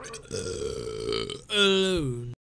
Uh, uh, alone.